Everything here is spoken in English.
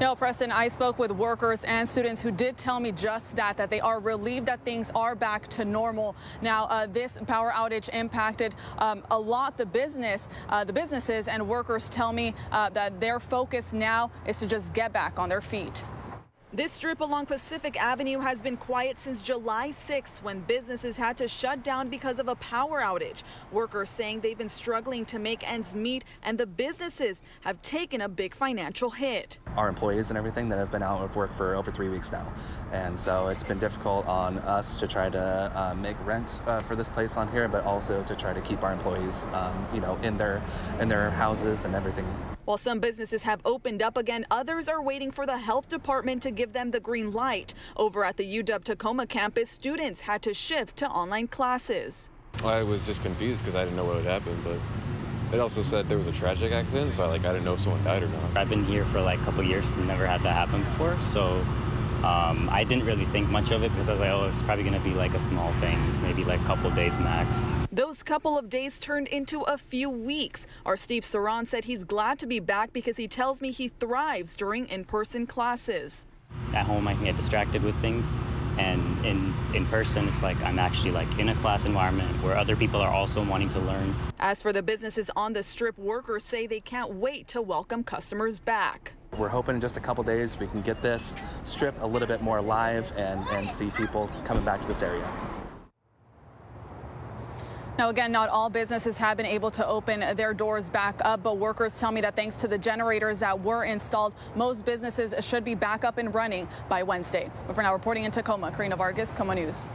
No, Preston, I spoke with workers and students who did tell me just that, that they are relieved that things are back to normal. Now, uh, this power outage impacted um, a lot the business, uh, the businesses and workers tell me uh, that their focus now is to just get back on their feet. This strip along Pacific Avenue has been quiet since July 6 when businesses had to shut down because of a power outage. Workers saying they've been struggling to make ends meet and the businesses have taken a big financial hit. Our employees and everything that have been out of work for over three weeks now. And so it's been difficult on us to try to uh, make rent uh, for this place on here, but also to try to keep our employees, um, you know, in their, in their houses and everything. While some businesses have opened up again, others are waiting for the health department to give them the green light. Over at the UW Tacoma campus, students had to shift to online classes. I was just confused because I didn't know what would happen, but it also said there was a tragic accident, so I like I didn't know if someone died or not. I've been here for like a couple years and never had that happen before, so um, I didn't really think much of it because I was like, oh, it's probably going to be like a small thing, maybe like a couple days max. Those couple of days turned into a few weeks. Our Steve Saran said he's glad to be back because he tells me he thrives during in-person classes. At home, I can get distracted with things. And in, in person, it's like I'm actually like in a class environment where other people are also wanting to learn. As for the businesses on the strip, workers say they can't wait to welcome customers back. We're hoping in just a couple days we can get this strip a little bit more alive and, and see people coming back to this area. Now, again, not all businesses have been able to open their doors back up, but workers tell me that thanks to the generators that were installed, most businesses should be back up and running by Wednesday. But for now, reporting in Tacoma, Karina Vargas, KOMO News.